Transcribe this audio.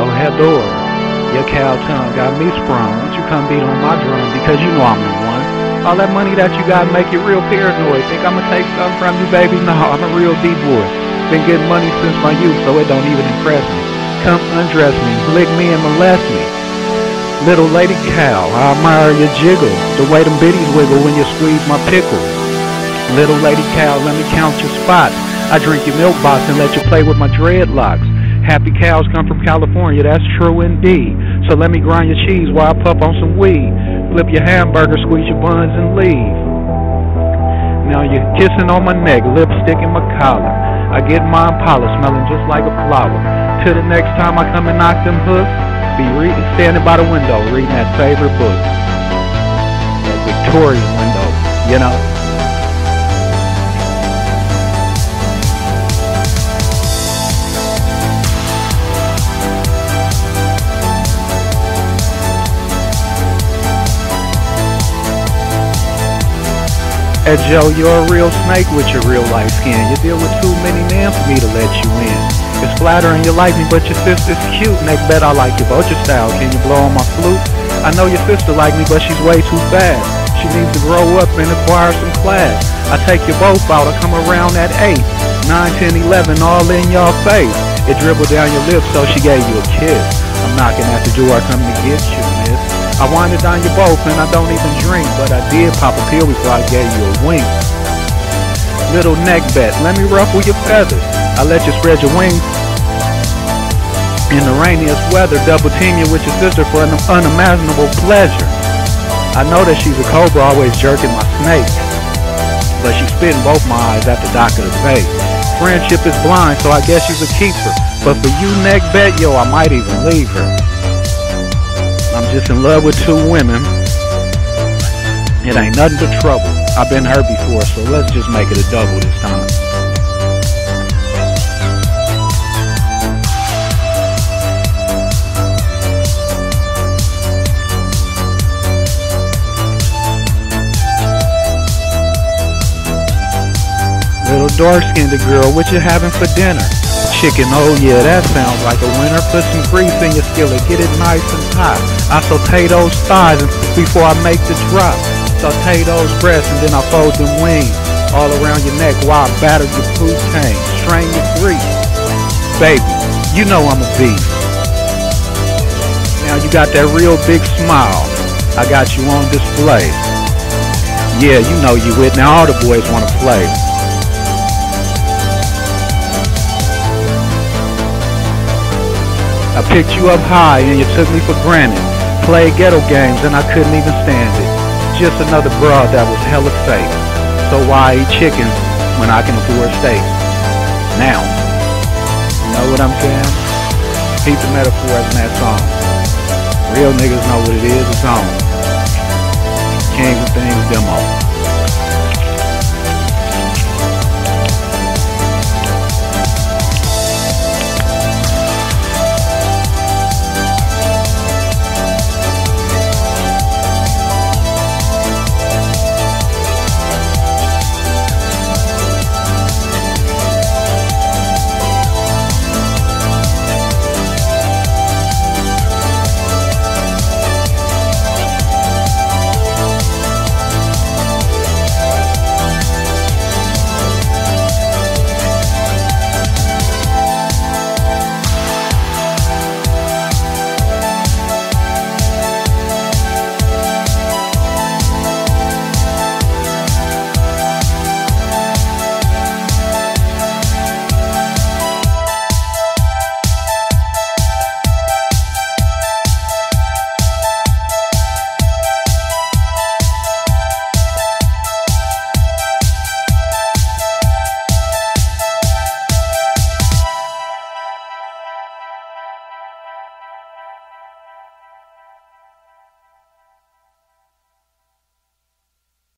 El Hedor. Your cow tongue got me sprung. Won't you come beat on my drum because you know I'm the one. All that money that you got make you real paranoid. Think I'ma take something from you, baby? No, I'm a real deep boy. Been getting money since my youth, so it don't even impress me. Come undress me, lick me and molest me. Little lady cow, I admire your jiggle. The way them biddies wiggle when you squeeze my pickle. Little lady cow, let me count your spots. I drink your milk box and let you play with my dreadlocks. Happy cows come from California, that's true indeed. So let me grind your cheese while I puff on some weed. Flip your hamburger, squeeze your buns, and leave. Now you're kissing on my neck, lipstick in my collar. I get mine polished, smelling just like a flower. Till the next time I come and knock them hooks, be reading, standing by the window, reading that favorite book. That Victorian window, you know. Hey Joe, you're a real snake with your real life skin. You deal with too many men for me to let you in. It's flattering you like me, but your sister's cute. Nekhbet I like your vulture style. Can you blow on my flute? I know your sister like me, but she's way too fast. She needs to grow up and acquire some class. I take your both out, I come around at 8, 9, 10, 11, all in your face. It dribbled down your lips, so she gave you a kiss. I'm knocking at the door, I come to get you, miss. I winded down your both, and I don't even drink, but I did pop a pill before I gave you a wink. Little neck bet, let me ruffle your feathers. I let you spread your wings. In the rainiest weather, double team you with your sister for an unimaginable pleasure. I know that she's a cobra, always jerking my snake. But she's spitting both my eyes at the dock of the bay. Friendship is blind, so I guess she's a keeper. But for you, Nekhbet, yo, I might even leave her. I'm just in love with two women. It ain't nothing but trouble. I've been hurt before, so let's just make it a double this time. Little dark-skinned girl, what you having for dinner? Chicken, oh yeah, that sounds like a winner. Put some grease in your skillet, get it nice and hot. I saute those thighs before I make the drop. Saute those breasts and then I fold them wings all around your neck while I batter your poutine. Strain your grease. Baby, you know I'm a beast. Now you got that real big smile. I got you on display. Yeah, you know you with. Now all the boys wanna play. I picked you up high and you took me for granted. Played ghetto games and I couldn't even stand it. Just another broad that was hella fake. So why eat chicken when I can afford steak? Now, you know what I'm saying? Repeat the metaphors in that song. Real niggas know what it is, it's on. Kings things demo.